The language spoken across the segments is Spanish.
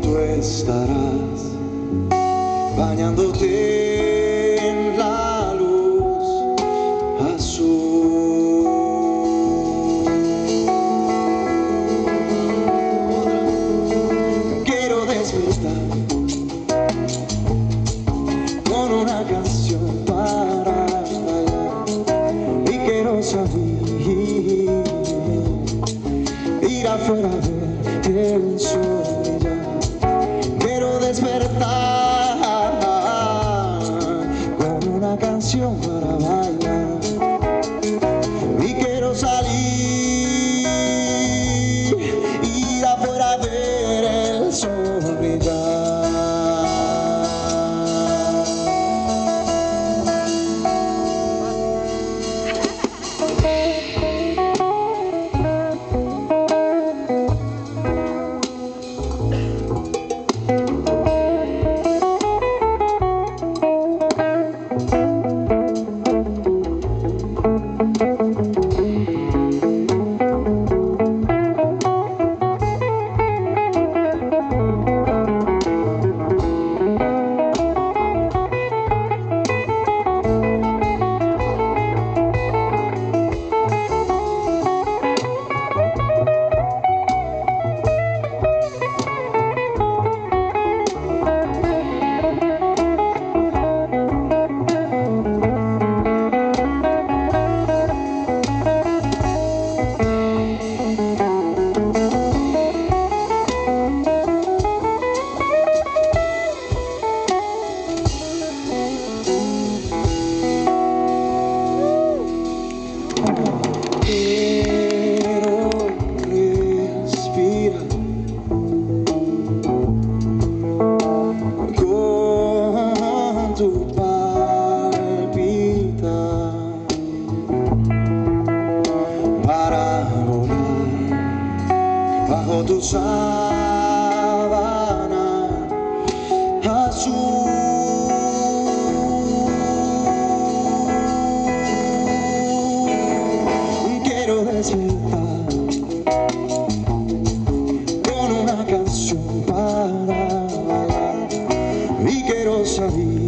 tú estarás bañándote en la luz azul. Quiero despertar con una canción para bailar y quiero salir ir afuera a ver el sol tu sábana azul. Quiero despertar con una canción para bailar y quiero salir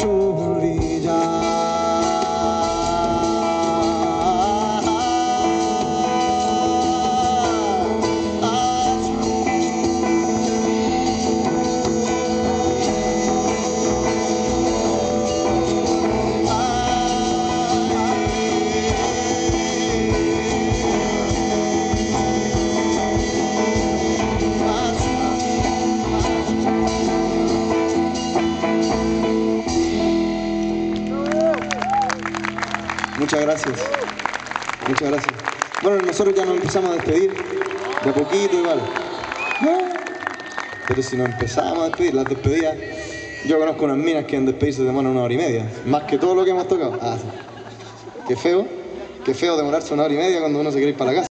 el Muchas gracias. Muchas gracias. Bueno, nosotros ya nos empezamos a despedir de a poquito igual. Pero si nos empezamos a despedir, las despedidas, yo conozco unas minas que han despedirse de demora una hora y media, más que todo lo que hemos tocado. Ah. Qué feo, qué feo demorarse una hora y media cuando uno se quiere ir para la casa.